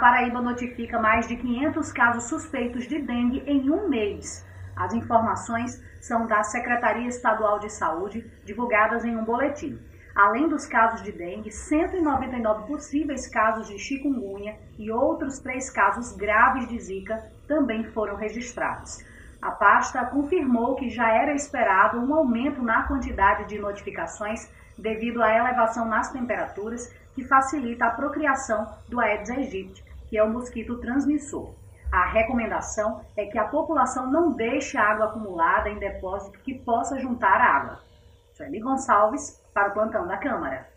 Paraíba notifica mais de 500 casos suspeitos de dengue em um mês. As informações são da Secretaria Estadual de Saúde, divulgadas em um boletim. Além dos casos de dengue, 199 possíveis casos de chikungunya e outros três casos graves de zika também foram registrados. A pasta confirmou que já era esperado um aumento na quantidade de notificações devido à elevação nas temperaturas que facilita a procriação do Aedes aegypti, que é o mosquito transmissor. A recomendação é que a população não deixe água acumulada em depósito que possa juntar água. Sueli Gonçalves, para o plantão da Câmara.